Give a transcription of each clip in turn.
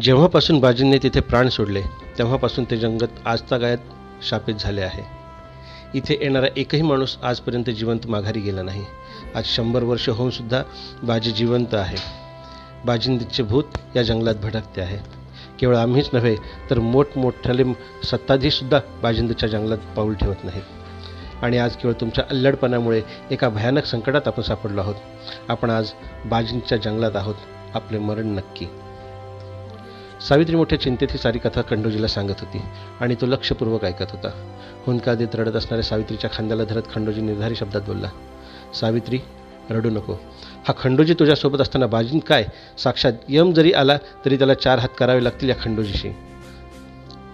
जेव्हापासून बाजींनी तिथे प्राण सोडले तेव्हापासून ते जंगत आजतागायत शापित झाले आहे. इथे येणारा एकही माणूस आजपर्यंत जिवंत माघारी गेला नाही. आज शंभर वर्ष होऊनसुद्धा बाजी जिवंत आहे. बाजिंदीचे भूत या जंगलात भटकते आहे. केवळ आम्हीच नव्हे तर मोठमोठ्याले सत्ताधीशसुद्धा बाजिंदच्या जंगलात पाऊल ठेवत नाहीत. आणि आज केवळ तुमच्या अल्लडपणामुळे एका भयानक संकटात आपण सापडलो आहोत. आपण आज बाजींच्या जंगलात आहोत. आपले मरण नक्की. सावित्री मोठ्या चिंतेत ही सारी कथा खंडोजीला सांगत होती आणि तो लक्षपूर्वक ऐकत होता. हुंदका देत रडत असणाऱ्या सावित्रीच्या खांद्याला धरत खंडोजी निर्धारी शब्दात बोलला सावित्री रडू नको. हा खंडोजी तुझ्यासोबत असताना बाजीन काय? साक्षात यम जरी आला तरी त्याला चार हात करावे लागतील या खंडोजीशी.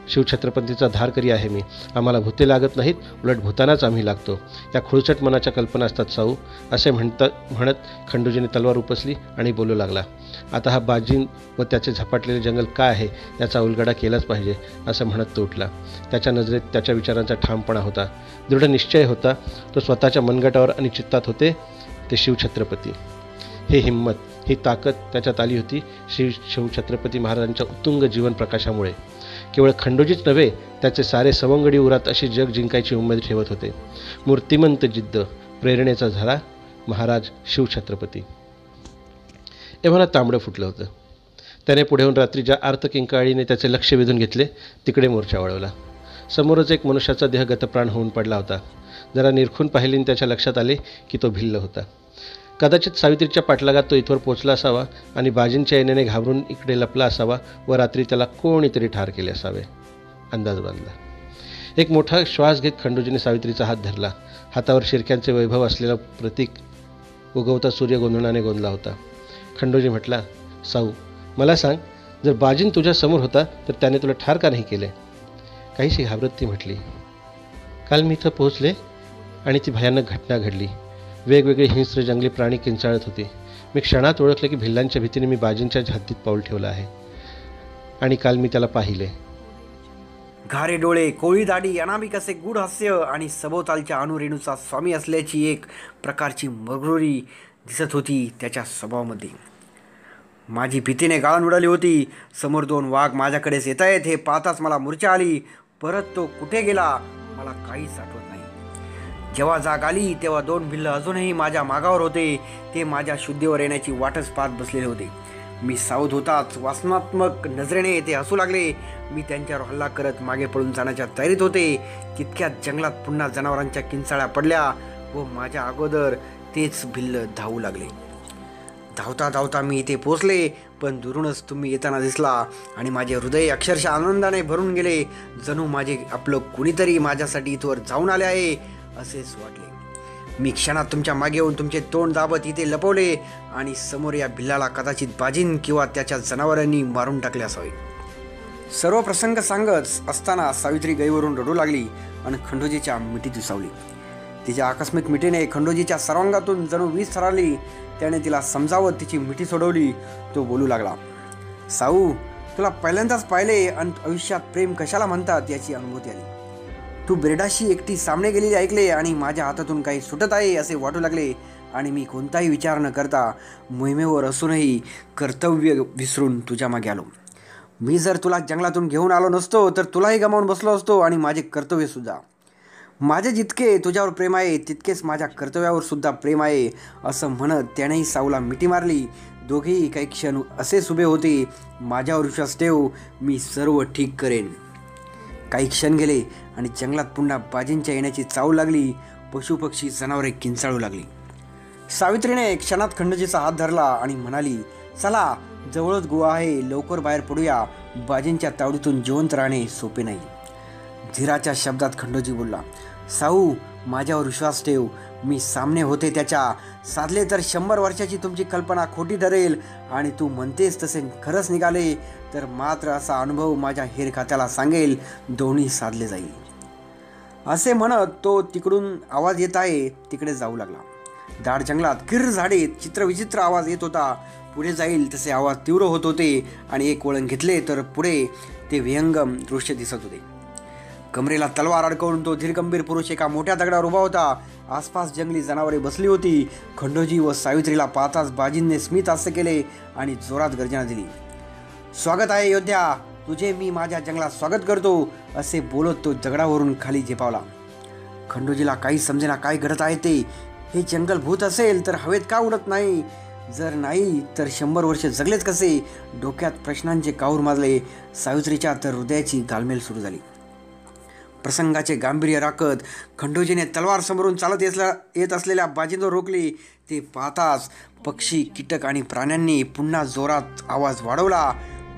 शिवछत्रपतीचा धार करी आहे मी. आम्हाला भूते लागत नाहीत उलट भूतानाच आम्ही लागतो. या खुळचट मनाच्या कल्पना असतात साऊ असे म्हणतात म्हणत खंडूजीने तलवार उपसली आणि बोलू लागला. आता हा बाजीन व त्याचे झपाटलेले जंगल काय आहे याचा उलगडा केलाच पाहिजे असं म्हणत तो उठला. त्याच्या नजरेत त्याच्या विचारांचा ठामपणा होता. दृढ निश्चय होता तो स्वतःच्या मनगटावर आणि चित्तात होते ते शिवछत्रपती. हे हिंमत ही ताकद त्याच्यात आली होती शिव शिवछत्रपती महाराजांच्या उत्तुंग जीवन प्रकाशामुळे. केवळ खंडोजीच नव्हे त्याचे सारे सवंगडी उरात अशी जग जिंकायची उमेद ठेवत होते. मूर्तिमंत जिद्द प्रेरणेचा झाला महाराज शिवछत्रपती एव्हाना तांबडं फुटलं होतं. त्याने पुढे येऊन रात्री ज्या आर्तकिंकाळीने त्याचे लक्ष वेधून घेतले तिकडे मोर्चा वळवला समोरच एक मनुष्याचा देह गतप्राण होऊन पडला होता. जरा निरखून पाहिलीने त्याच्या लक्षात आले की तो भिल्ल होता. कदाचित सावित्रीच्या पाठलागात तो इथवर पोचला असावा आणि बाजींच्या येण्याने घाबरून इकडे लपला असावा व रात्री त्याला कोणीतरी ठार केले असावे. अंदाज बांधला. एक मोठा श्वास घेत खंडूजीने सावित्रीचा हात धरला. हातावर शिरक्यांचे वैभव असलेला प्रतीक उगवता सूर्य गोंधळाने गोंधला होता. खंडोजी म्हटला साऊ मला सांग जर बाजीन तुझ्या समोर होता तर त्याने तुला ठार का नाही केले? काहीशी घाबरत ती म्हटली काल मी इथं पोहोचले आणि ती भयानक घटना घडली. वेगवेगळे हिंस्र जंगली प्राणी किंचाळत होते. मी क्षणात ओळखले की भिल्लांच्या भीतीने मी बाजींच्या हद्दीत पाऊल ठेवलं आहे. आणि काल मी त्याला पाहिले. घारे डोळे कोळी दाढी अनामिक असे गूढ हास्य आणि सभोवतालच्या अणुरेणूचा स्वामी असल्याची एक प्रकारची मगरुरी दिसत होती त्याच्या स्वभावामध्ये. माझी भीतीने गाळण उडाली होती. समोर दोन वाघ माझ्याकडेच येत आहेत हे पाहताच मला मूर्छा आली. परत तो कुठे गेला मला काहीच आठवत जेव्हा जाग आली तेव्हा दोन भिल्ल अजूनही माझ्या मागावर होते. ते माझ्या शुद्धीवर येण्याची वाटच पाहत बसलेले होते. मी सावध होताच वासनात्मक नजरेने ते हसू लागले. मी त्यांच्यावर हल्ला करत मागे पळून जाण्याच्या तयारीत होते. तितक्यात जंगलात पुन्हा जनावरांच्या किंचाळ्या पडल्या व माझ्या अगोदर तेच भिल्ल धावू लागले. धावता धावता मी इथे पोचले पण दुरूनच तुम्ही येताना दिसला आणि माझे हृदय अक्षरशः आनंदाने भरून गेले. जणू माझे आपलं कुणीतरी माझ्यासाठी इथवर जाऊन आले आहे. असेच वाटले. मी क्षणात तुमच्या मागे येऊन तुमचे तोंड दाबत इथे लपवले आणि समोर या भिल्लाला कदाचित बाजीन किंवा त्याच्या जनावरांनी मारून टाकले असावे. सर्व प्रसंग सांगत असताना सावित्री गईवरून रडू लागली आणि खंडोजीच्या मिठी दिसावली. तिच्या आकस्मिक मिठीने खंडोजीच्या सर्वांगातून जणू वीज सराली त्याने तिला समजावत तिची मिठी सोडवली तो बोलू लागला साऊ तुला पहिल्यांदाच पाहिले आणि आयुष्यात प्रेम कशाला म्हणतात याची अनुभूती आली. तू बिरडाशी एकटी सामने गेलेले ऐकले आणि माझ्या हातातून काही सुटत आहे असे वाटू लागले आणि मी कोणताही विचार न करता मोहिमेवर असूनही कर्तव्य विसरून तुझ्या मागे आलो. मी जर तुला जंगलातून घेऊन आलो नसतो तर तुलाही गमावून बसलो असतो आणि माझे कर्तव्यसुद्धा माझे जितके तुझ्यावर प्रेम आहे तितकेच माझ्या कर्तव्यावर सुद्धा प्रेम आहे असं म्हणत त्यानेही साऊला मिठी मारली. दोघेही काही क्षण असेच उभे होते. माझ्यावर विश्वास ठेव मी सर्व ठीक करेन. काही क्षण गेले आणि जंगलात पुन्हा बाजींच्या येण्याची चावू लागली पशुपक्षी जनावरे किंचाळू लागली. सावित्रीने क्षणात खंडजीचा हात धरला आणि म्हणाली चला जवळच गुहा आहे लवकर बाहेर पडूया बाजींच्या तावडीतून जिवंत राहणे सोपे नाही. धीराच्या शब्दात खंडोजी बोलला साऊ माझ्यावर विश्वास ठेव मी सामने होते त्याच्या साधले तर शंभर वर्षाची तुमची कल्पना खोटी ठरेल आणि तू म्हणतेस तसे खरंच निघाले तर मात्र असा अनुभव माझ्या हेर खात्याला सांगेल दोन्ही साधले जाईल. असे म्हणत तो तिकडून आवाज येत आहे तिकडे जाऊ लागला. दाट जंगलात किर झाडे चित्रविचित्र आवाज येत होता. पुढे जाईल तसे आवाज तीव्र होत होते आणि एक वळण घेतले तर पुढे ते विहंगम दृश्य दिसत होते. कमरेला तलवार अडकवून तो धीरगंभीर पुरुष एका मोठ्या दगडावर उभा होता. आसपास जंगली जनावरे बसली होती. खंडोजी व सावित्रीला पाहताच बाजींनी स्मित हास्य केले आणि जोरात गर्जना दिली. स्वागत आहे योद्ध्या तुझे मी माझ्या जंगलात स्वागत करतो असे बोलत तो दगडावरून खाली झेपावला. खंडोजीला काही समजेना काय घडत आहे ते हे जंगल भूत असेल तर हवेत का उडत नाही? जर नाही तर शंभर वर्ष जगलेच कसे? डोक्यात प्रश्नांचे काऊर माजले सावित्रीच्या तर हृदयाची गालमेल सुरू झाली. प्रसंगाचे गांभीर्य राखत खंडोजीने तलवार समोरून चालत येसला येत असलेल्या बाजींवर रोखली. ते पाहताच पक्षी कीटक आणि प्राण्यांनी पुन्हा जोरात आवाज वाढवला.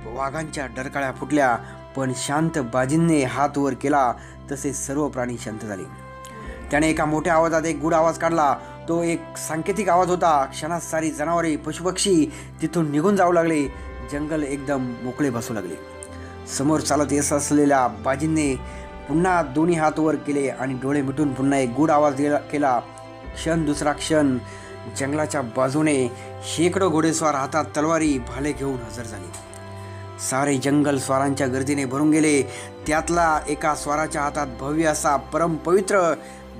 वाघांच्या डरकाळ्या फुटल्या पण शांत बाजींनी हात वर केला तसे सर्व प्राणी शांत झाले. त्याने एका मोठ्या आवाजात एक गुड आवाज काढला. तो एक सांकेतिक आवाज होता. क्षणात सारी जनावरे पशुपक्षी तिथून निघून जाऊ लागले. जंगल एकदम मोकळे बसू लागले. समोर चालत येत असलेल्या बाजींनी पुन्हा दोन्ही हात वर केले आणि डोळे मिटून पुन्हा एक गुड आवाज दिला- केला. क्षण दुसरा क्षण जंगलाच्या बाजूने शेकडो घोडेस्वार हातात तलवारी भाले घेऊन हजर झाले. सारे जंगल स्वारांच्या गर्दीने भरून गेले. त्यातला एका स्वाराच्या हातात भव्य असा परमपवित्र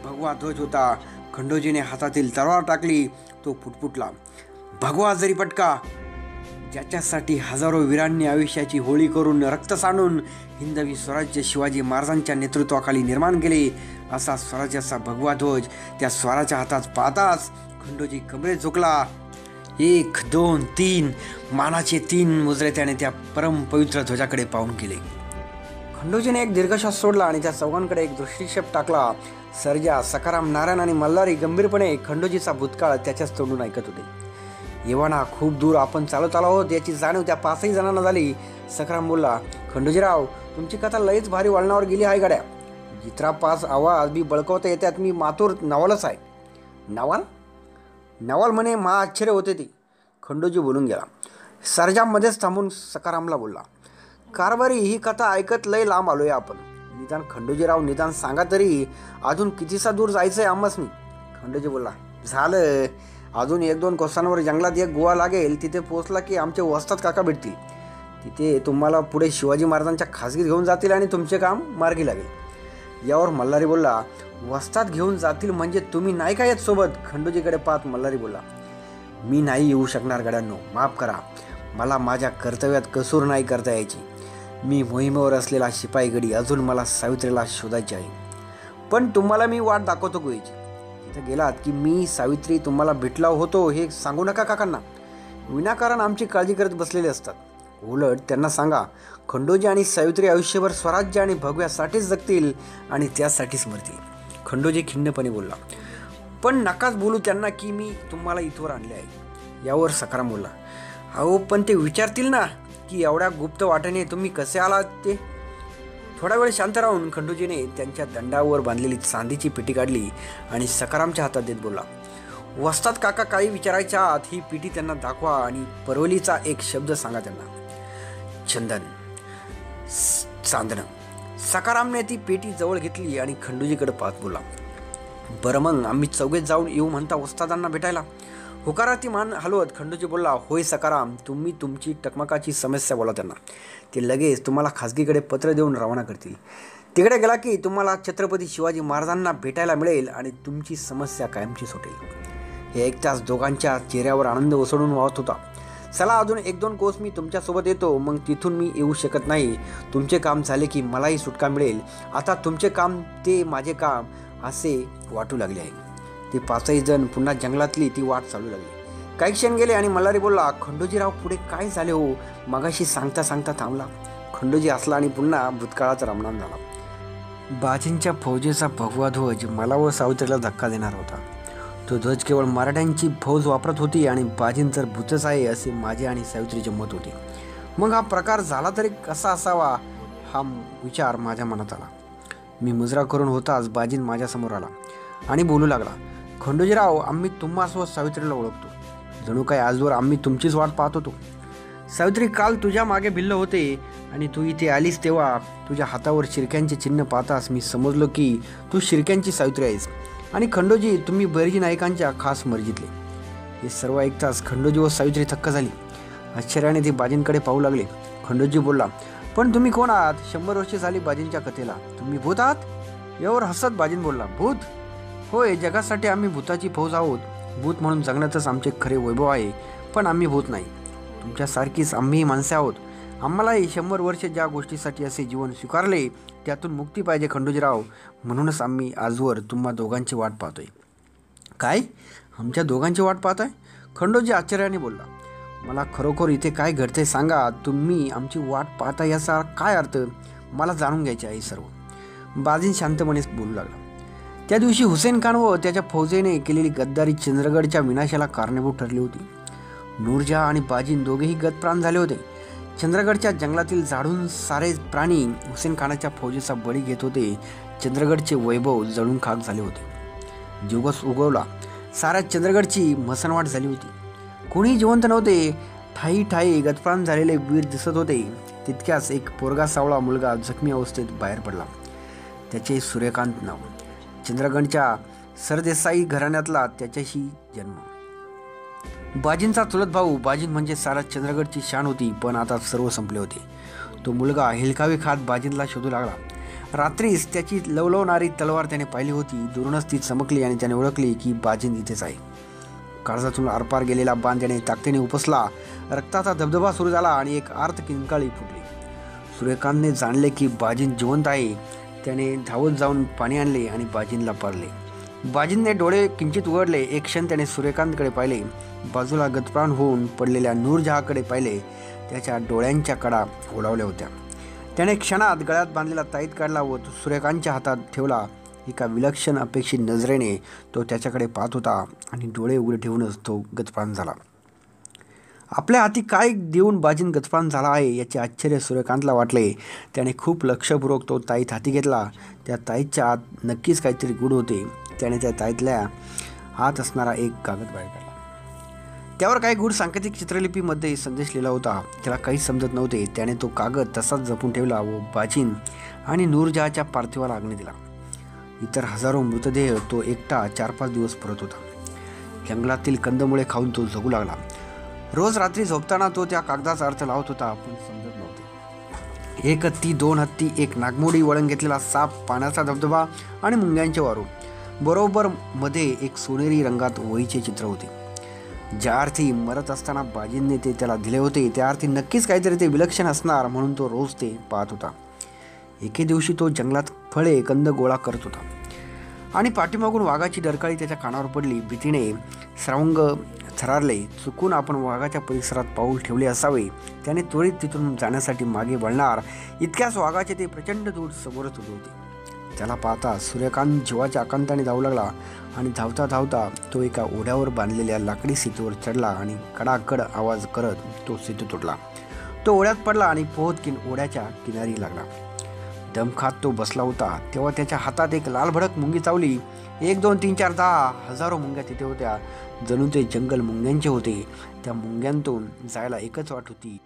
भगवा ध्वज होता. खंडोजीने हातातील तलवार टाकली तो फुटफुटला भगवा जरी पटका ज्याच्यासाठी हजारो वीरांनी आयुष्याची होळी करून रक्त सांडून हिंदवी स्वराज्य शिवाजी महाराजांच्या नेतृत्वाखाली निर्माण केले असा स्वराज्याचा भगवा ध्वज त्या स्वराच्या हातात पाहताच खंडोजी कमरेत झुकला. एक दोन तीन मानाचे तीन मुजरे त्याने त्या परम पवित्र ध्वजाकडे पाहून केले. खंडोजीने एक दीर्घश्वास सोडला आणि त्या चौघांकडे एक दृष्टिक्षेप टाकला. सर्जा सकाराम नारायण आणि मल्हारी गंभीरपणे खंडोजीचा भूतकाळ त्याच्याच तोंडून ऐकत होते. येवाना खूप दूर आपण चालत आलो आहोत याची जाणीव त्या पाचही जणांना झाली. सकाराम बोलला खंडोजीराव तुमची कथा लयच भारी वळणावर गेली आहे गाड्या. जित्रा पाच आवाज मी बळकवता येतात मी मातूर नवालच आहे. नवाल? नवाल म्हणे मा आश्चर्य होते ती. खंडोजी बोलून गेला. सरजामध्येच थांबून सकारामला बोलला. कारभारी ही कथा ऐकत लय लांब आलोय आपण. निदान खंडोजीराव निदान सांगा तरी अजून कितीसा दूर जायचंय मी खंडोजी बोलला झालं. अजून एक दोन कोसांवर जंगलात एक गुहा लागेल तिथे पोहोचला की आमचे वस्तात काका भेटतील. तिथे तुम्हाला पुढे शिवाजी महाराजांच्या खासगीत घेऊन जातील आणि तुमचे काम मार्गी लागेल. यावर मल्हारी बोलला वस्तात घेऊन जातील म्हणजे तुम्ही नाही का येत सोबत? खंडोजीकडे पाहत मल्हारी बोलला मी नाही येऊ शकणार गड्यांनो माफ करा. मला माझ्या कर्तव्यात कसूर नाही करता यायची. मी मोहिमेवर असलेला शिपाई गडी अजून मला सावित्रीला शोधायची आहे. पण तुम्हाला मी वाट दाखवतो गोयची तिथं गेलात की मी सावित्री तुम्हाला भेटला होतो हे सांगू नका काकांना. विनाकारण आमची काळजी करत बसलेले असतात. उलट त्यांना सांगा खंडोजी आणि सावित्री आयुष्यभर स्वराज्य आणि भगव्यासाठीच जगतील आणि त्यासाठीच मरतील. खंडोजी खिन्नपणे बोलला पण नकाच बोलू त्यांना की मी तुम्हाला इथवर आणले आहे. यावर सकाराम बोलला अहो पण ते विचारतील ना की एवढ्या गुप्त वाटेने तुम्ही कसे आलात ते? थोडा वेळ शांत राहून खंडोजीने त्यांच्या दंडावर बांधलेली चांदीची पेटी काढली आणि सकारामच्या हातात देत बोलला वस्तात काका काही विचारायच्या आत ही पिटी त्यांना दाखवा आणि परवलीचा एक शब्द सांगा त्यांना. चंदन चांदणं सकारामने ती पेटी जवळ घेतली आणि खंडूजीकडे पाहत बोला बरं मग आम्ही चौघेत जाऊन येऊ म्हणता उस्तादांना भेटायला. होकाराती मान हलवत खंडूजी बोलला होय सकाराम तुम्ही तुमची टकमकाची समस्या बोला त्यांना. ते लगेच तुम्हाला खाजगीकडे पत्र देऊन रवाना करतील. तिकडे गेला की तुम्हाला छत्रपती शिवाजी महाराजांना भेटायला मिळेल आणि तुमची समस्या कायमची सुटेल. हे ऐकताच दोघांच्या चेहऱ्यावर आनंद ओसळून वाहत होता. चला अजून एक दोन कोस मी तुमच्यासोबत येतो मग तिथून मी येऊ शकत नाही. तुमचे काम झाले की मलाही सुटका मिळेल. आता तुमचे काम ते माझे काम असे वाटू लागले. आहे ते पाचही जण पुन्हा जंगलातली ती वाट चालू लागली. काही क्षण गेले आणि मल्हारी बोलला खंडोजीराव पुढे काय झाले हो? मगाशी सांगता सांगता थांबला. खंडोजी असला आणि पुन्हा भूतकाळाचा रामनाम झाला. बाजींच्या फौजेचा भगवा ध्वज मला व सावित्रीला धक्का देणार होता. तो ध्वज केवळ मराठ्यांची फौज वापरत होती आणि बाजींतर भूतच आहे असे माझे आणि सावित्रीचे मत होते. मग हा प्रकार झाला तरी कसा असावा हा विचार माझ्या मनात आला. मी मुजरा करून होताच बाजीन माझ्यासमोर आला आणि बोलू लागला खंडोजीराव आम्ही तुम्हास व सावित्रीला ओळखतो. जणू काय आजवर आम्ही तुमचीच वाट पाहत होतो. सावित्री काल तुझ्या मागे भिल्ल होते आणि तू इथे आलीस तेव्हा तुझ्या हातावर शिरक्यांचे चिन्ह पाहतास मी समजलो की तू शिरक्यांची सावित्री आहेस. आणि खंडोजी तुम्ही बहिर्जी नायकांच्या खास मर्जीतले हे सर्व ऐकताच खंडोजी व सावित्री थक्क झाली. आश्चर्याने ते बाजींकडे पाहू लागले. खंडोजी बोलला पण तुम्ही कोण आहात? शंभर वर्षे झाली बाजींच्या कथेला. तुम्ही भूत आहात? यावर हसत बाजीन बोलला भूत? होय जगासाठी आम्ही भूताची फौज आहोत. भूत म्हणून जगण्यातच आमचे खरे वैभव आहे पण आम्ही भूत नाही. तुमच्यासारखीच आम्ही माणसे आहोत. आम्हालाही शंभर वर्ष ज्या गोष्टीसाठी असे जीवन स्वीकारले त्यातून मुक्ती पाहिजे खंडोजीराव. म्हणूनच आम्ही आजवर तुम्हा दोघांची वाट पाहतोय. काय? आमच्या दोघांची वाट पाहताय? खंडोजी आश्चर्याने बोलला. मला खरोखर इथे काय घडते सांगा. तुम्ही आमची वाट पाहता याचा काय अर्थ? मला जाणून घ्यायचे आहे सर्व. बाजीन शांतपणे बोलू लागला. त्या दिवशी हुसेन खान व त्याच्या फौजेने केलेली गद्दारी चंद्रगडच्या विनाशाला कारणीभूत ठरली होती. नूरजहा आणि बाजीन दोघेही गतप्राण झाले होते. चंद्रगडच्या जंगलातील झाडून सारे प्राणी हुसेन खानाच्या फौजेचा बळी घेत होते. चंद्रगडचे वैभव जळून खाक झाले होते. जुगस उगवला. साऱ्या चंद्रगडची मसनवाट झाली होती. कोणी जिवंत नव्हते. ठाई ठाई गतप्राण झालेले वीर दिसत होते. तितक्याच एक पोरगा सावळा मुलगा जखमी अवस्थेत बाहेर पडला. त्याचे सूर्यकांत नाव. चंद्रगडच्या सरदेसाई घराण्यातला त्याच्याशी जन्म. बाजींचा चुलत भाऊ बाजीन म्हणजे सारा चंद्रगडची शान होती पण आता सर्व संपले होते. तो मुलगा हिलकावे खात बाजींला शोधू लागला. रात्रीच त्याची लवलवणारी तलवार त्याने पाहिली होती दुरूनच ती चमकली आणि त्याने ओळखली की बाजीन इथेच आहे. काळजातून आरपार गेलेला बांध्याने त्याने ताकदीने उपसला. रक्ताचा धबधबा सुरू झाला आणि एक आर्त किंकाळी फुटली. सूर्यकांतने जाणले की बाजीन जिवंत आहे. त्याने धावत जाऊन पाणी आणले आणि बाजींला पारले. बाजींने डोळे किंचित उघडले एक क्षण त्याने सूर्यकांतकडे पाहिले. बाजूला गतप्राण होऊन पडलेल्या नूरजहाकडे पाहिले. त्याच्या डोळ्यांच्या कडा ओलावल्या होत्या. त्याने क्षणात गळ्यात बांधलेला ताईत काढला व तो सूर्यकांतच्या हातात ठेवला. एका विलक्षण अपेक्षित नजरेने तो त्याच्याकडे पाहत होता आणि डोळे उघडे ठेवूनच तो गतप्राण झाला. आपल्या हाती काय देऊन बाजीन गजपान झाला आहे याचे आश्चर्य सूर्यकांतला वाटले. त्याने खूप लक्षपूर्वक तो ताईत हाती घेतला. त्या ताईतच्या आत नक्कीच काहीतरी गुड होते. त्याने त्या ताईतल्या हात असणारा एक कागद बाहेर काढला. त्यावर काही गुढ सांकेतिक चित्रलिपीमध्ये संदेश लिहिला होता. त्याला काहीच समजत नव्हते. त्याने तो कागद तसाच जपून ठेवला व बाजीन आणि नूरजहाच्या पार्थिवाला अग्नी दिला. इतर हजारो मृतदेह तो एकटा चार पाच दिवस परत होता. जंगलातील कंदमुळे खाऊन तो जगू लागला. रोज रात्री झोपताना तो त्या कागदाचा अर्थ लावत होता. पण समजत नव्हते. एक हत्ती दोन हत्ती एक नागमोडी वळण घेतलेला साप पाण्याचा धबधबा आणि मुंग्यांचे वारू. बरोबर मध्ये एक सोनेरी रंगात वहीचे चित्र होते. ज्या अर्थी मरत असताना बाजींनी ते त्याला दिले होते त्या अर्थी नक्कीच काहीतरी ते विलक्षण असणार म्हणून तो रोज ते पाहत होता. एके दिवशी तो जंगलात फळे कंद गोळा करत होता. आणि पाठीमागून वाघाची डरकाळी त्याच्या कानावर पडली. भीतीने श्रावंग थरारले चुकून आपण वाघाच्या परिसरात पाऊल ठेवले असावे. त्याने त्वरित तिथून जाण्यासाठी मागे वळणार. इतक्याच वाघाचे ते प्रचंड दूर समोरच उभे होते. त्याला पाहता सूर्यकांत जीवाच्या आकांताने धावू लागला आणि धावता धावता तो एका ओढ्यावर बांधलेल्या लाकडी सेतूवर चढला आणि कडाकड आवाज करत तो सेतू तुटला. तो ओढ्यात पडला आणि पोहत किन ओढ्याच्या किनारी लागला. दमखात तो बसला होता. तेव्हा त्याच्या हातात एक लाल भडक मुंगी चावली. एक दोन तीन चार दहा हजारो मुंग्या तिथे होत्या. जणू ते जंगल मुंग्यांचे होते. त्या मुंग्यांतून जायला एकच वाट होती.